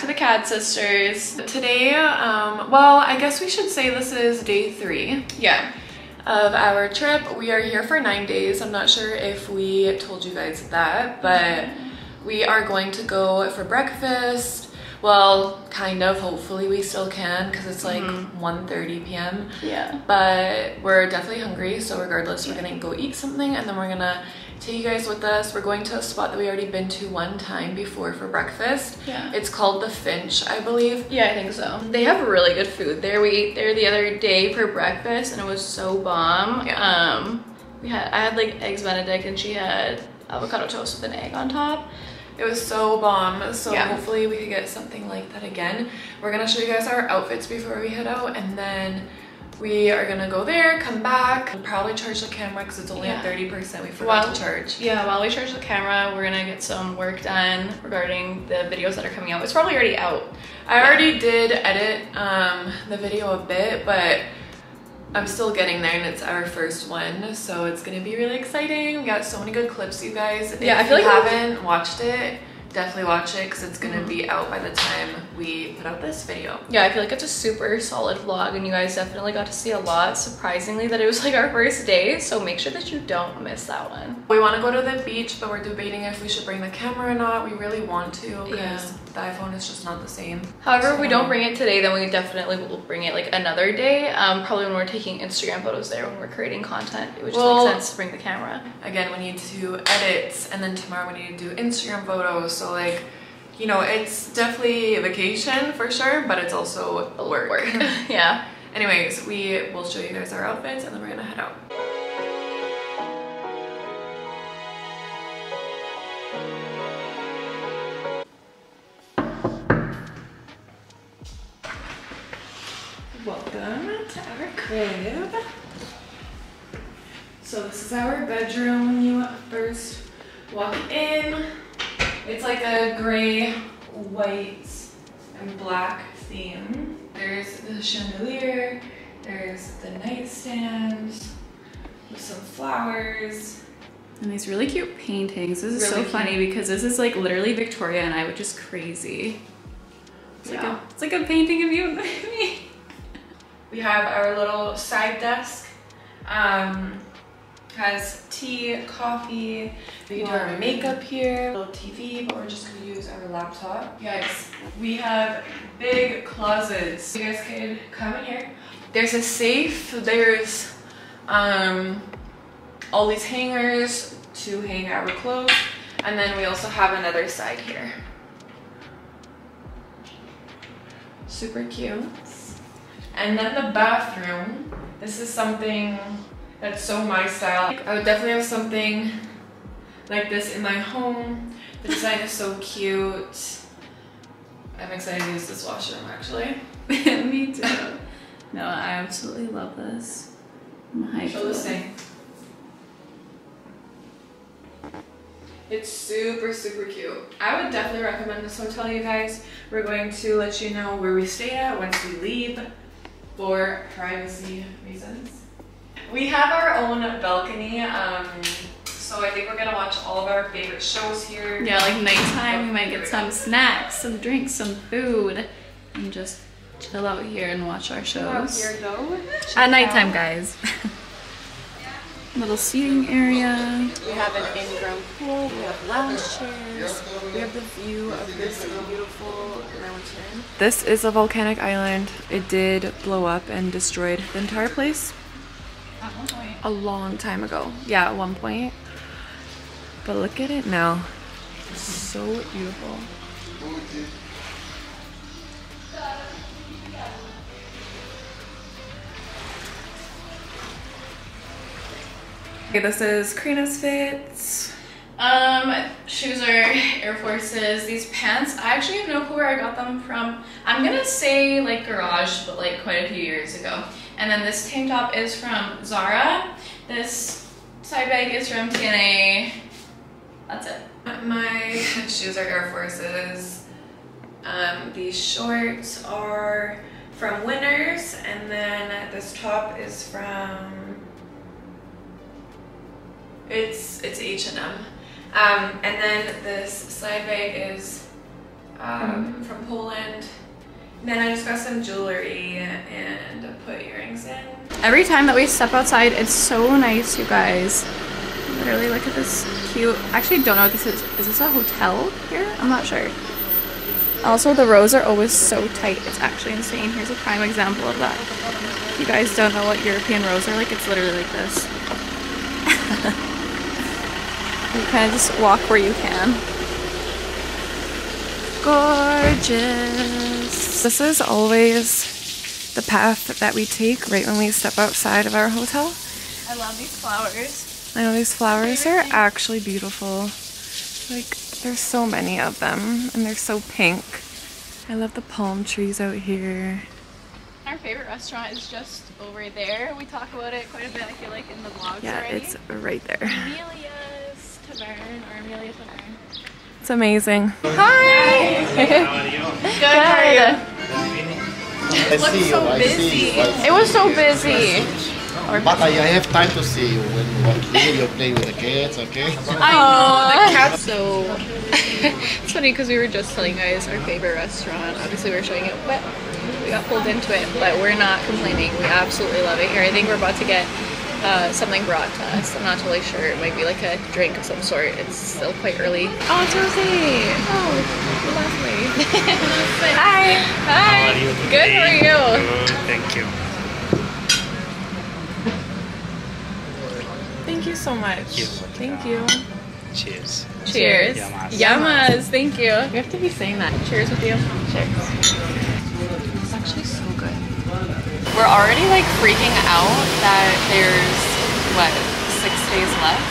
guys, welcome back to the Kadz Sisters. Today, um, well, I guess we should say this is day three Yeah, of our trip. We are here for nine days. I'm not sure if we told you guys that, but we are going to go for breakfast. Well, kind of. Hopefully, we still can because it's like 1:30 p.m. yeah. But we're definitely hungry, so regardless, we're gonna go eat something and then we're gonna take you guys with us. We're going to a spot that we already been to one time before for breakfast. Yeah. It's called the Finch, I believe. Yeah, I think so. They have really good food there. We ate there the other day for breakfast and it was so bomb. Yeah. Um, we had I had like eggs Benedict and she had avocado toast with an egg on top. It was so bomb. So Yeah. hopefully we could get something like that again. We're gonna show you guys our outfits before we head out and then we are gonna go there, come back, and probably charge the camera because it's only Yeah. at 30%. We forgot Wow. to charge. Yeah, while we charge the camera, we're gonna get some work done regarding the videos that are coming out. It's probably already out. I already did edit um, the video a bit, but I'm still getting there and it's our first one, so it's gonna be really exciting. We got so many good clips, you guys. Yeah, I if feel you like- haven't watched it, definitely watch it because it's gonna Mm-hmm. be out by the time we put out this video. Yeah, I feel like it's a super solid vlog and you guys definitely got to see a lot. Surprisingly that it was like our first day, so make sure that you don't miss that one. We want to go to the beach, but we're debating if we should bring the camera or not. We really want to because Yeah. The iPhone is just not the same. However, if we don't bring it today, then we definitely will bring it like another day. Um, probably when we're taking Instagram photos there, when we're creating content, it would just Well- make sense to bring the camera. again we need to edit and then tomorrow we need to do instagram photos so like you know it's definitely a vacation for sure but it's also a work, yeah. anyways we will show you guys our outfits and then we're gonna head out is our bedroom when you first walk in. It's like a gray, white, and black theme. There's the chandelier, there's the nightstand with some flowers. And these really cute paintings. This is Really so funny because this is like literally Victoria and I, which is crazy. It's like Yeah. a it's like a painting of you and me. We have our little side desk. Um, has tea, coffee. We can do our makeup here. Little TV, but we're just gonna use our laptop. Guys, we have big closets. You guys can come in here. There's a safe. There's um, all these hangers to hang our clothes, and then we also have another side here. Super cute. And then the bathroom. This is something that's so my style. I would definitely have something like this in my home. The design is so cute. I'm excited to use this washroom actually. me too. No, I absolutely love this. I'm hyped Show this thing. It's super, super cute. I would definitely recommend this hotel, you guys. We're going to let you know where we stay at once we leave for privacy reasons. We have our own balcony, um, so I think we're gonna watch all of our favorite shows here. Yeah, like nighttime, we might get some snacks, some drinks, some food, and just chill out here and watch our Out shows. here. At nighttime, guys. Little seating area. We have an in-ground pool, we have lounge chairs, we have the view of this beautiful mountain. This is a volcanic island. It did blow up and destroyed the entire place a long time ago. Yeah, at one point. But look at it now. It's so beautiful. Okay, this is Karina's Fits. Um, shoes are Air Forces. These pants, I actually have no clue where I got them from. I'm gonna say like garage, but like quite a few years ago. And then this tank top is from Zara. This side bag is from TNA. That's it. My shoes are Air Forces. Um, these shorts are from Winners, and then this top is from. It's it's H and M, um, and then this side bag is um, from Poland. Then I just got some jewelry and put earrings in. Every time that we step outside, it's so nice, you guys. Literally, look at this cute. Actually, don't know what this is. Is this a hotel here? I'm not sure. Also, the rows are always so tight. It's actually insane. Here's a prime example of that. If you guys don't know what European rows are like, it's literally like this. you kind of just walk where you can. Gorgeous. This is always the path that we take right when we step outside of our hotel. I love these flowers. I know these flowers are actually beautiful. Like, there's so many of them, and they're so pink. I love the palm trees out here. Our favorite restaurant is just over there. We talk about it quite a bit, I feel like, in the vlogs Yeah, already. it's right there. Amelia's Tavern, or Amelia Tavern. It's amazing. Hi! How are you? Good, how are you? I see you. so I busy. see you. I It was so busy. But I, I have time to see you when you walk here. You're playing with the kids, okay? I know, the cat's so... it's funny because we were just telling you guys our favorite restaurant. Obviously we were showing it, but we got pulled into it. But we're not complaining. We absolutely love it here. I think we're about to get uh, something brought to us. I'm not totally sure. It might be like a drink of some sort. It's still quite early. Oh, it's Rosie! Oh, lovely. Hi! Hi! You Good, how are you? Good, thank you. Thank you so much. you. Thank you. Cheers. Cheers. Yamas. Yamas, thank you. We have to be saying that. Cheers with you. Cheers. It's actually so good. We're already like freaking out that there's what six days left,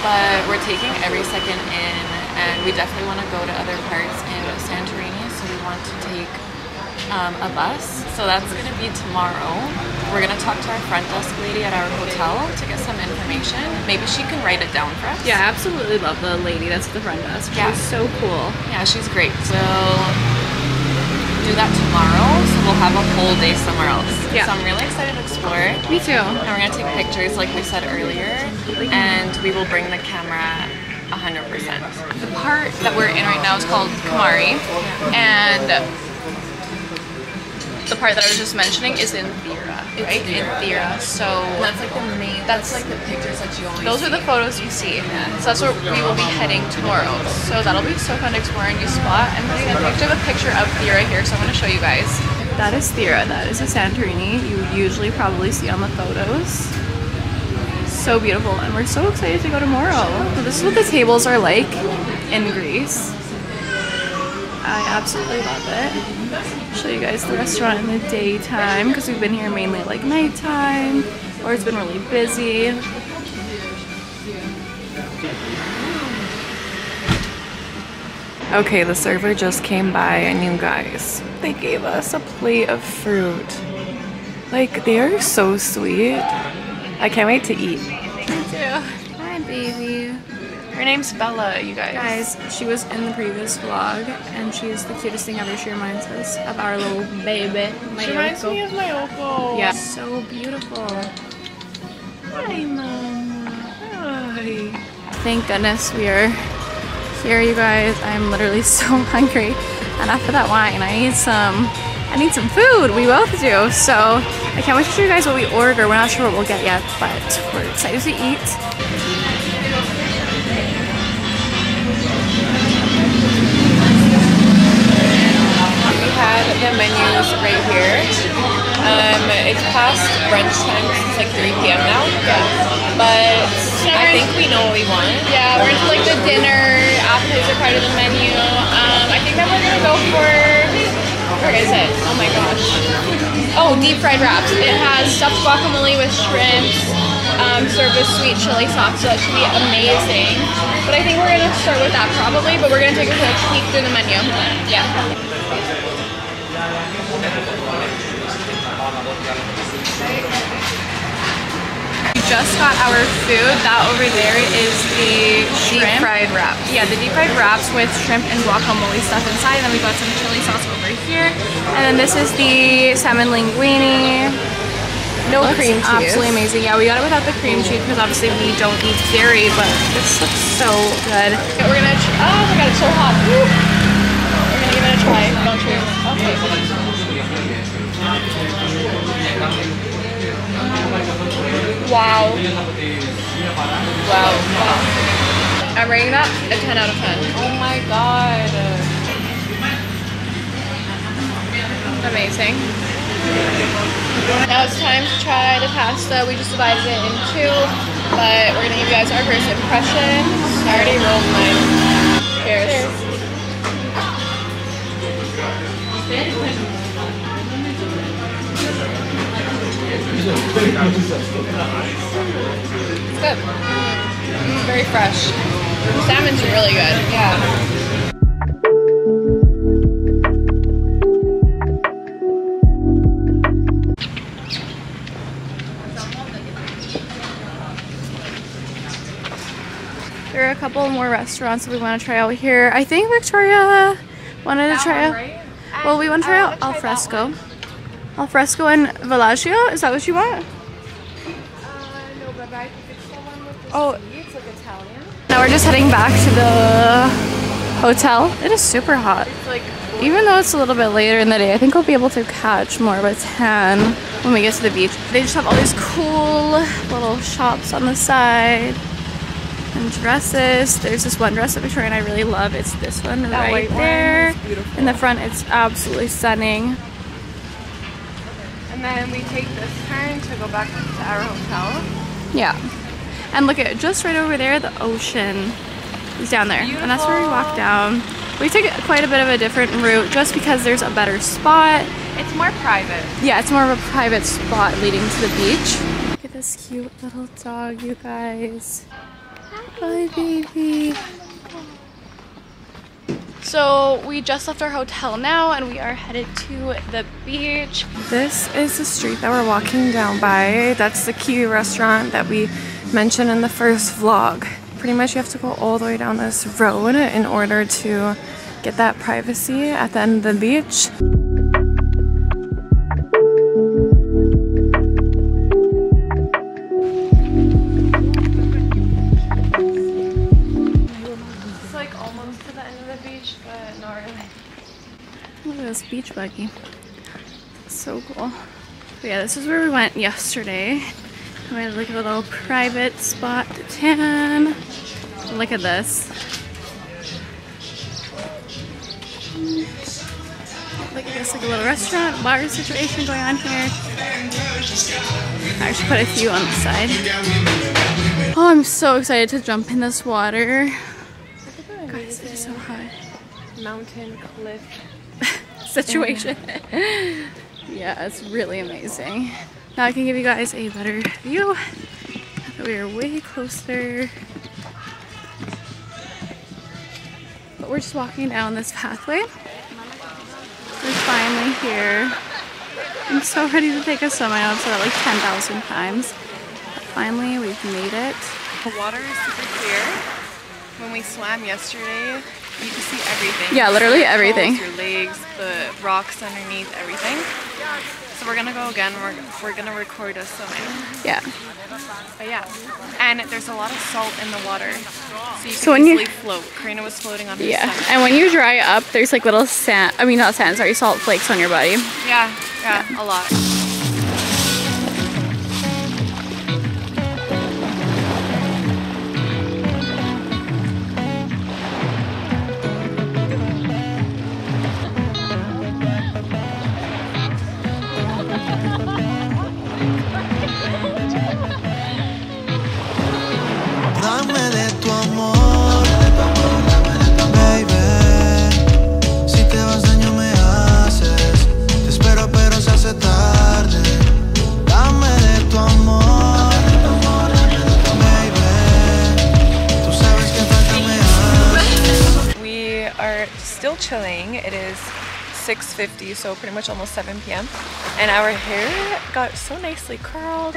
but we're taking every second in, and we definitely want to go to other parts in Santorini. So we want to take um, a bus. So that's gonna be tomorrow. We're gonna talk to our front desk lady at our hotel to get some information. Maybe she can write it down for us. Yeah, I absolutely love the lady that's at the front desk. Yeah. She's so cool. Yeah, she's great. We'll do that tomorrow, so we'll have a whole day somewhere else. Yeah. So I'm really excited to explore. Me too. And we're gonna take pictures like we said earlier, and we will bring the camera 100%. The part that we're in right now is called Kamari, and the part that I was just mentioning is in Thera, right? In Thera. So that's like the main. That's like the pictures that you always. Those are the photos you see. So that's where we will be heading tomorrow. So that'll be so fun to explore a new spot. I'm putting a picture of a picture of Thera here, so I'm gonna show you guys. That is Thera. That is a Santorini. You usually probably see on the photos. So beautiful, and we're so excited to go tomorrow. So this is what the tables are like in Greece. I absolutely love it. Show you guys the restaurant in the daytime because we've been here mainly like nighttime, or it's been really busy. Okay, the server just came by and you guys, they gave us a plate of fruit. Like, they are so sweet. I can't wait to eat. Hi, baby. Her name's Bella, you guys. Guys, she was in the previous vlog and she is the cutest thing ever. She reminds us of our little baby. She reminds me of my Opal. Yeah. So beautiful. Hi, Mama. Hi. Thank goodness we are here, you guys. I'm literally so hungry. And after that wine, I need some I need some food. We both do. So I can't wait to show you guys what we order. We're not sure what we'll get yet, but we're excited to eat. The menus right here. Um, it's past brunch time. It's like 3 p.m. now. But I think we know what we want. Yeah, we're into like the dinner, appetizer part of the menu. Um, I think that we're gonna go for. Where is it? Oh my gosh. Oh, deep fried wraps. It has stuffed guacamole with shrimps, um, served with sweet chili sauce, so that should be amazing. But I think we're gonna start with that probably, but we're gonna take a quick peek through the menu. Yeah. We just got our food. That over there is the Deep shrimp. fried wraps. Yeah, the deep fried wraps with shrimp and guacamole stuff inside. Then we got some chili sauce over here. And then this is the salmon linguine. No Looks cream cheese. Absolutely amazing. Yeah, we got it without the cream cheese because obviously we don't eat dairy, but this looks so good. Okay, we're gonna. Oh my god, it's so hot. Woo. We're gonna give it a try. Don't cheers. Okay. Wow. Wow. Wow. I'm rating that a 10 out of 10. Oh my god. Amazing. Now it's time to try the pasta. We just divided it in two, but we're gonna give you guys our first impressions. I already rolled mine. Cheers. It's good. Mm, very fresh. The salmon's really good. Yeah. There are a couple more restaurants that we want to try out here. I think Victoria wanted to try out. Well, we want to try out Al Fresco. Al Fresco and Villaggio. Is that what you want? Uh, no, but I think it's the one with the Oh. It's like Italian. Now we're just heading back to the hotel. It is super hot. It's like Even though it's a little bit later in the day, I think we'll be able to catch more of a tan when we get to the beach. They just have all these cool little shops on the side and dresses. There's this one dress that Victoria and I really love. It's this one right there. one. In the front, it's absolutely stunning. And then we take this turn to go back to our hotel. Yeah. And look at just right over there, the ocean is down there. And that's where we walk down. We took quite a bit of a different route just because there's a better spot. It's more private. Yeah, it's more of a private spot leading to the beach. Look at this cute little dog, you guys. Hi, baby. So we just left our hotel now and we are headed to the beach. This is the street that we're walking down by. That's the Kiwi restaurant that we mentioned in the first vlog. Pretty much you have to go all the way down this road in order to get that privacy at the end of the beach. Buggy. So cool. But yeah, this is where we went yesterday. We had like a little private spot to tan. Look at this. Look at this, like a little restaurant, bar situation going on here. I should put a few on the side. Oh, I'm so excited to jump in this water. Guys, it is so hot Mountain cliff. Situation. yeah, it's really amazing. Now I can give you guys a better view. We are way closer. But we're just walking down this pathway. We're finally here. I'm so ready to take a swim. I know I've said it like 10,000 times. But finally, we've made it. The water is super clear. When we swam yesterday, you could see everything. Yeah, literally Your toes, everything. Your legs, the rocks underneath, everything. So we're gonna go again. We're, we're gonna record us swimming. Yeah. But yeah, and there's a lot of salt in the water, so you So can when you- easily float. Karina was floating on her Yeah. stomach. And when you dry up, there's like little sand, I mean, not sand, sorry, salt flakes on your body. Yeah, yeah, a lot. 6.50, so pretty much almost 7 p.m. And our hair got so nicely curled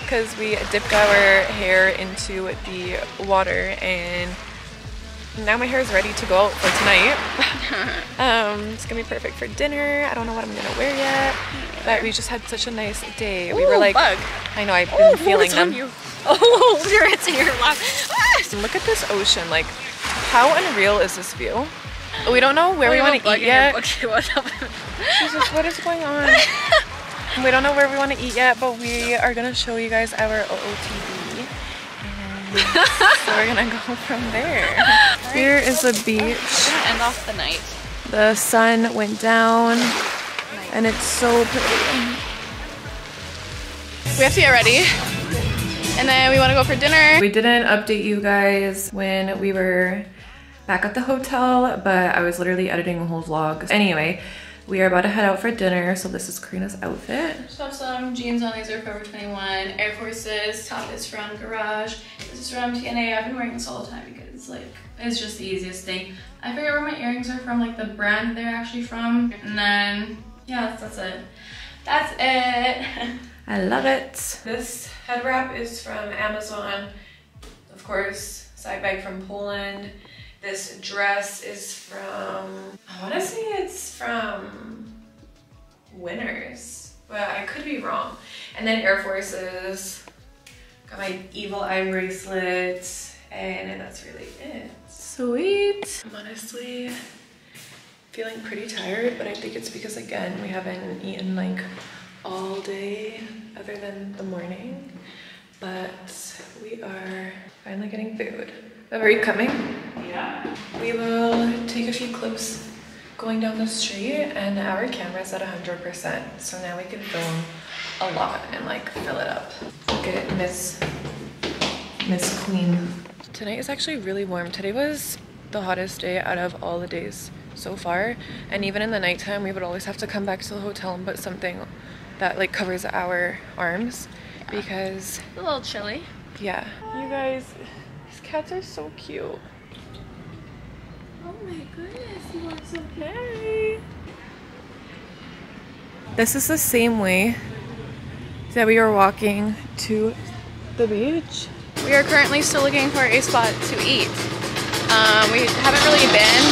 because we dipped our hair into the water and now my hair is ready to go out for tonight. um, it's gonna be perfect for dinner. I don't know what I'm gonna wear yet, but we just had such a nice day. we were like, bug. I know I've been feeling them. you. Oh, you're in your lap. Look at this ocean. Like, how unreal is this view? We don't know where oh, we want to eat yet. Jesus, what is going on? we don't know where we want to eat yet, but we are gonna show you guys our OOTD. So we're gonna go from there. Here is the beach. gonna end off the night. The sun went down and it's so pretty. We have to get ready. And then we want to go for dinner. We didn't update you guys when we were back at the hotel, but I was literally editing a whole vlog. Anyway, we are about to head out for dinner, so this is Karina's outfit. Just have some jeans on. These are Forever 21. Air Forces. Top is from Garage. This is from TNA. I've been wearing this all the time because like it's just the easiest thing. I forget where my earrings are from, like the brand they're actually from. And then yeah, that's, that's it. That's it. I love it. This head wrap is from Amazon. Of course, side bag from Poland. This dress is from, I wanna say it's from Winners, but I could be wrong. And then Air Forces, got my evil eye bracelet, and that's really it. Sweet. I'm honestly feeling pretty tired, but I think it's because again, we haven't eaten like all day other than the morning. But we are finally getting food. Are you coming? Yeah. We will take a few clips going down the street and our camera's at 100%. So now we can film a lot and like fill it up. Look at Miss, Miss Queen. Tonight is actually really warm. Today was the hottest day out of all the days so far. And even in the nighttime, we would always have to come back to the hotel and put something that like covers our arms because A little chilly. yeah. You guys, cats are so cute. Oh my goodness, you are so Hey. This is the same way that we were walking to the beach. We are currently still looking for a spot to eat. Um, we haven't really been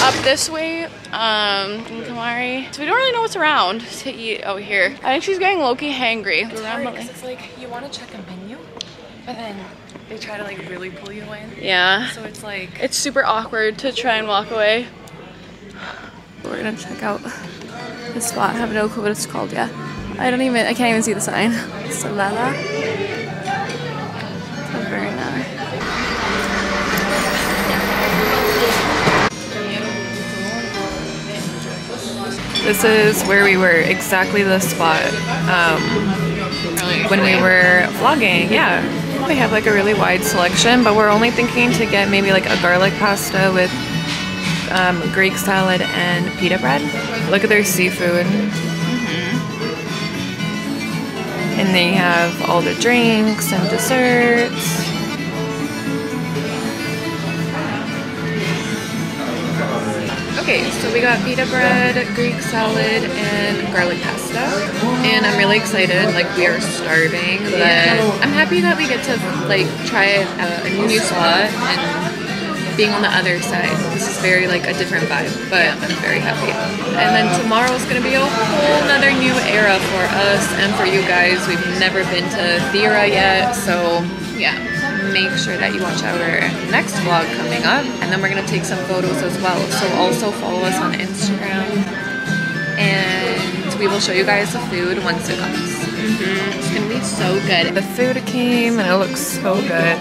up this way um, in Kamari, so we don't really know what's around to eat out here. I think she's getting lowkey hangry. It's hard 'cause it's like you want to check a menu, but then they try to like really pull you in. Yeah, So it's like it's super awkward to try and walk away. we're gonna check out. The spot, I have no clue what it's called yet. I don't even, I can't even see the sign. Salala. Taverna. This is where we were, exactly the spot um, when we were vlogging. Yeah, they have like a really wide selection, but we're only thinking to get maybe like a garlic pasta with um, Greek salad and pita bread. Look at their seafood. And they have all the drinks and desserts. Okay, so we got pita bread, Greek salad, and garlic pasta. And I'm really excited. Like we are starving, but I'm happy that we get to like try a, a new spot and being on the other side. This is very like a different vibe, but I'm very happy. And then tomorrow's gonna be a whole nother new era for us and for you guys. We've never been to Thera yet, so yeah make sure that you watch our next vlog coming up and then we're going to take some photos as well so also follow us on instagram and we will show you guys the food once it comes It's gonna be so good. the food came and it looks so good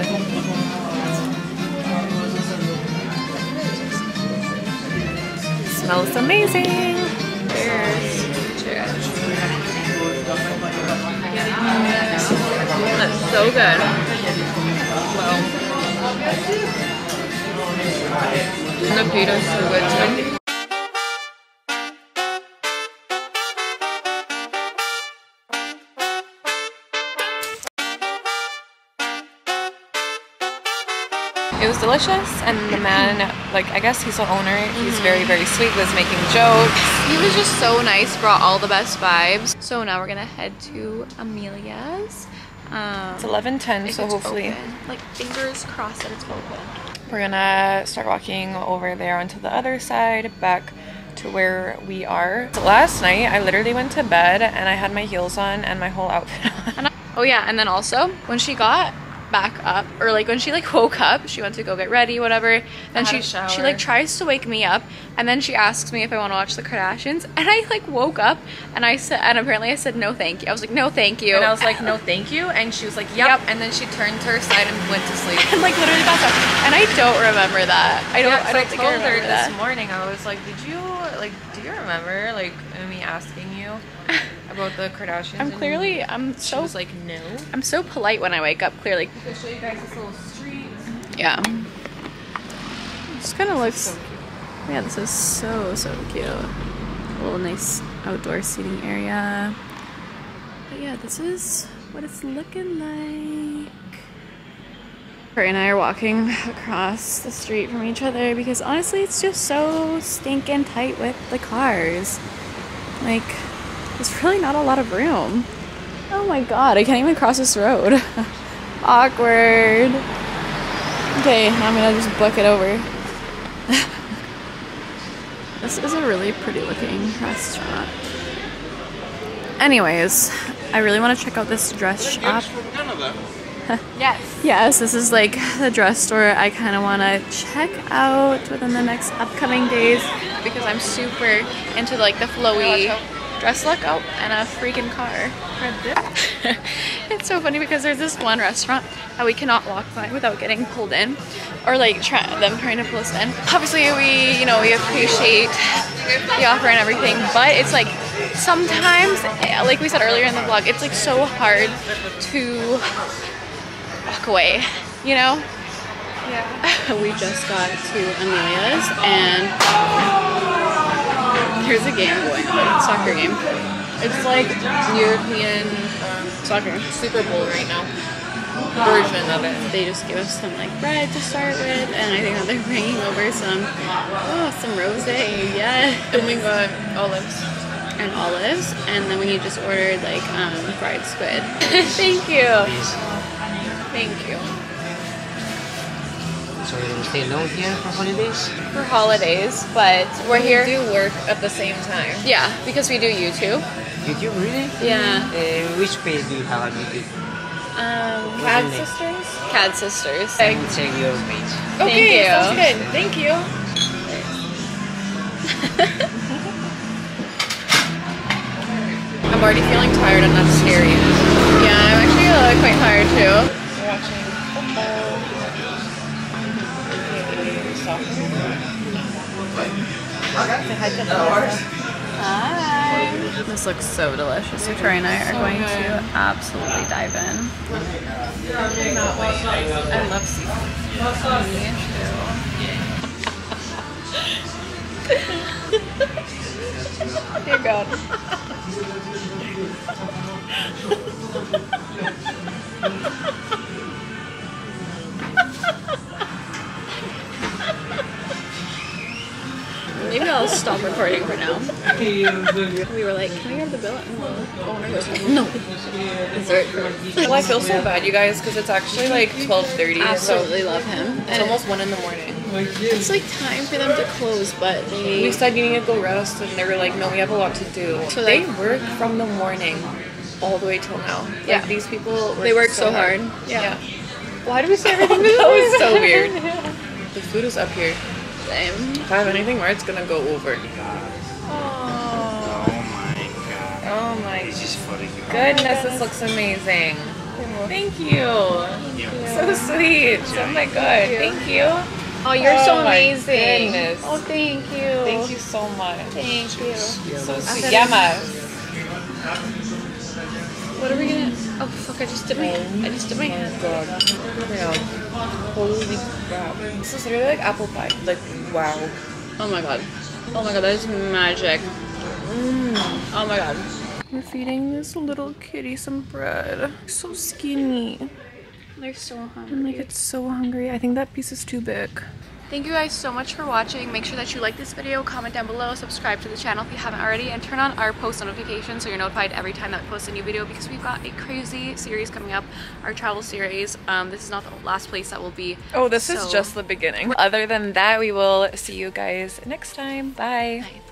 smells amazing Cheers. Cheers. That's so good. Wow. and the pita's so good too It was delicious, and the man, like, I guess he's the owner, he's very, very sweet, was making jokes. He was just so nice, brought all the best vibes. So now we're gonna head to Amelia's. Um, It's 11.10, if so hopefully open. Like fingers crossed that it's open. we're gonna start walking over there onto the other side, back to where we are. So last night, I literally went to bed, and I had my heels on and my whole outfit on. Oh yeah, and then also when she got back up or like when she like woke up she went to go get ready whatever then she she like tries to wake me up and then she asks me if i want to watch the kardashians and i like woke up and i said and apparently i said no thank you i was like no thank you And I was like, no, thank you. And she was like, yep. Yep. And then she turned to her side and went to sleep. and like literally passed out and i don't remember that i don't Yeah, i don't I think told i her remember this that morning. I was like, "Did you like? Do you remember like me asking you about the Kardashians?" i'm clearly i'm She so was like, "No." i'm so polite when i wake up clearly I'll show you guys this little street. yeah this kind of looks yeah this is so so cute a little nice outdoor seating area but yeah this is what it's looking like Corey and I are walking across the street from each other because honestly it's just so stinking tight with the cars like there's really not a lot of room oh my god I can't even cross this road awkward Okay, I'm gonna just book it over. this is a really pretty looking restaurant. Anyways, I really want to check out this dress shop. Yes. Yes, this is like the dress store I kind of want to check out within the next upcoming days because I'm super into like the flowy dress look. Oh, and a freaking car. it's so funny because there's this one restaurant that we cannot walk by without getting pulled in or like try, them trying to pull us in. Obviously, we, you know, we appreciate the offer and everything, but it's like sometimes, eh, like we said earlier in the vlog, it's like so hard to walk away, you know? Yeah. we just got to Amelia's and here's a game going on, soccer game. It's like European um, Soccer. Super Bowl right now version of it. They just give us some like bread to start with, and I think that they're bringing over some, oh, some rosé, yeah, And we got olives. and olives, and then we just ordered like um, fried squid. Thank you. Thank you. So you don't stay long here for holidays? For holidays, but we're We here. do work at the same time. Yeah, because we do YouTube. YouTube, really? Yeah. Uh, which page do you have on YouTube? Um, Kadz Kadz Sisters? Sisters. Kadz Sisters. I will check your page. Okay, you. sounds good. Thank you. I'm already feeling tired and that's scary. Yeah, I'm actually uh, quite tired too. Hi. This looks so delicious. Victoria and I are going to absolutely dive in. I love seafood. Dear God. Maybe I'll stop recording for now. We were like, can we grab the bill? And the owner goes, no. Well, I feel so bad, you guys, because it's actually like 12:30. So Absolutely love him. it's And almost one in the morning. it's like time for them to close, but they We said you need to go rest, and they were like, "No, we have a lot to do." So they they- work from the morning all the way till now. Like, Yeah. these people work they work so hard. Yeah, Why do we say everything that was so weird. The food is up here. Same. If I have anything more, it's gonna go over. Oh. oh my god. Oh my This is funny. goodness, this looks amazing. Thank you. So sweet. Oh my god. Thank you. Oh, you're Oh so my amazing. goodness. Oh, thank you. Thank you so much. Thank you. So sweet. Yamas. What are we gonna? Oh fuck! I just did my. I just did my hand. Oh god. Yeah. Holy crap. This is literally like apple pie. Like, wow. Oh my god. Oh my god, that is magic. Mm. Oh my god. We're feeding this little kitty some bread. So skinny. They're so hungry. I'm like, it's so hungry. I think that piece is too big. Thank you guys so much for watching. Make sure that you like this video, comment down below, subscribe to the channel if you haven't already, and turn on our post notifications so you're notified every time that we post a new video because we've got a crazy series coming up, our travel series. Um, this is not the last place that we'll be. Oh, this is just the beginning. Other than that, we will see you guys next time. Bye. Bye.